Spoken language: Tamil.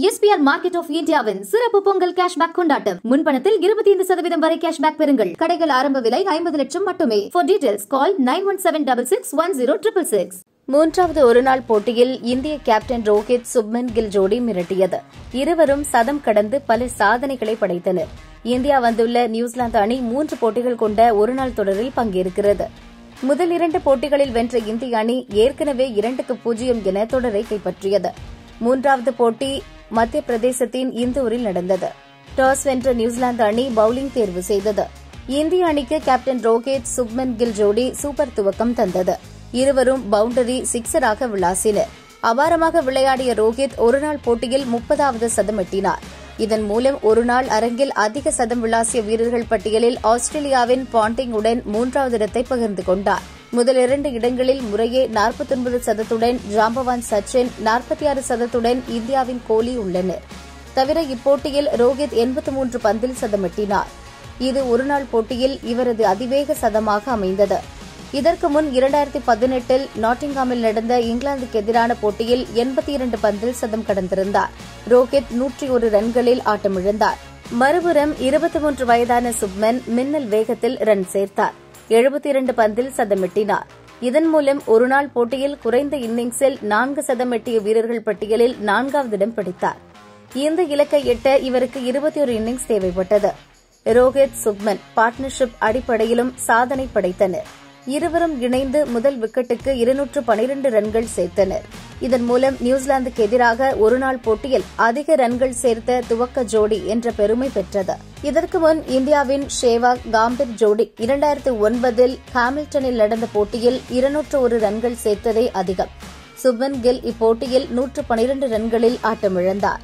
எஸ்பிஆர் மார்க்கெட் ஆஃப் இந்தியாவின் சிறப்பு பொங்கல் கேஷ்பேக் கொண்டாட்டம். முன்பணத்தில் இருபத்தி ஐந்து சதவீதம் வரை கேஷ்பேக் பெறுங்கள். கடைகள் ஆரம்ப விலை ஐம்பது லட்சம் மட்டுமே. For details call nine one seven double six one zero triple six மூன்றாவது ஒருநாள் போட்டியில் இந்திய கேப்டன் ரோஹித் சுப்மன் கில் ஜோடி மிரட்டியது. இருவரும் சதம் கடந்து பல சாதனைகளை படைத்தனர். இந்தியா வந்துள்ள நியூசிலாந்து அணி மூன்று போட்டிகள் கொண்ட ஒருநாள் தொடரில் பங்கேற்கிறது. முதல் இரண்டு போட்டிகளில் வென்ற இந்திய அணி ஏற்கனவே இரண்டுக்கு பூஜ்ஜியம் என தொடரை கைப்பற்றியது. மூன்றாவது போட்டி மத்திய பிரதேசத்தின் இந்தூரில் நடந்தது. டாஸ் வென்ற நியூசிலாந்து அணி பவுலிங் தேர்வு செய்தது. இந்திய அணிக்கு கேப்டன் ரோஹித் சுப்மன் கில் ஜோடி சூப்பர் துவக்கம் தந்தது. இருவரும் பவுண்டரி சிக்ஸராக விளாசினர். அபாரமாக விளையாடிய ரோஹித் ஒருநாள் போட்டியில் முப்பதாவது சதம் எட்டினார். இதன் மூலம் ஒருநாள் அரங்கில் அதிக சதம் விளாசிய வீரர்கள் பட்டியலில் ஆஸ்திரேலியாவின் பாண்டிங் உடன் மூன்றாவது இடத்தை பகிர்ந்து கொண்டார். முதல் இரண்டு இடங்களில் முறையே நாற்பத்தொன்பது சதத்துடன் ஜாம்பவான் சச்சின் நாற்பத்தி ஆறு சதத்துடன் இந்தியாவின் கோலி உள்ளனர். தவிர இப்போட்டியில் ரோஹித் எண்பத்து மூன்று பந்தில் சதமிட்டினார். இது ஒருநாள் போட்டியில் இவரது அதிவேக சதமாக அமைந்தது. இதற்கு முன் இரண்டாயிரத்தி பதினெட்டில் நாட்டிங்ஹாமில் நடந்த இங்கிலாந்துக்கு எதிரான போட்டியில் எண்பத்தி இரண்டு பந்தில் சதம் கடந்திருந்தார். ரோஹித் நூற்றி ஒரு ரன்களில் ஆட்டமிழந்தார். மறுபுறம் இருபத்தி மூன்று வயதான சுப்மன் மின்னல் வேகத்தில் ரன் சேர்த்தார். எழுபத்தி இரண்டு பந்தில் சதமிட்டினார். இதன் மூலம் ஒருநாள் போட்டியில் குறைந்த இன்னிங்ஸில் நான்கு சதம் எட்டிய வீரர்கள் பட்டியலில் நான்காவது இடம் பிடித்தார். இந்த இலக்கை எட்ட இவருக்கு இருபத்தி ஒரு இன்னிங்ஸ் தேவைப்பட்டது. ரோஹித் சுக்மன் பார்ட்னர்ஷிப் அடிப்படையிலும் சாதனை படைத்தனர். இருவரும் இணைந்து முதல் விக்கெட்டுக்கு இருநூற்று பனிரண்டு ரன்கள் சேர்த்தனர். இதன் மூலம் நியூசிலாந்துக்கு எதிராக ஒருநாள் போட்டியில் அதிக ரன்கள் சேர்த்த துவக்க ஜோடி என்ற பெருமை பெற்றது. இதற்கு முன் இந்தியாவின் ஷேவாக் காம்பிர் ஜோடி இரண்டாயிரத்து ஒன்பதில் ஹாமில்டனில் நடந்த போட்டியில் இருநூற்று ஒரு ரன்கள் சேர்த்ததே அதிகம். சுப்மன் கில் இப்போட்டியில் நூற்று பனிரண்டு ரன்களில் ஆட்டமிழந்தார்.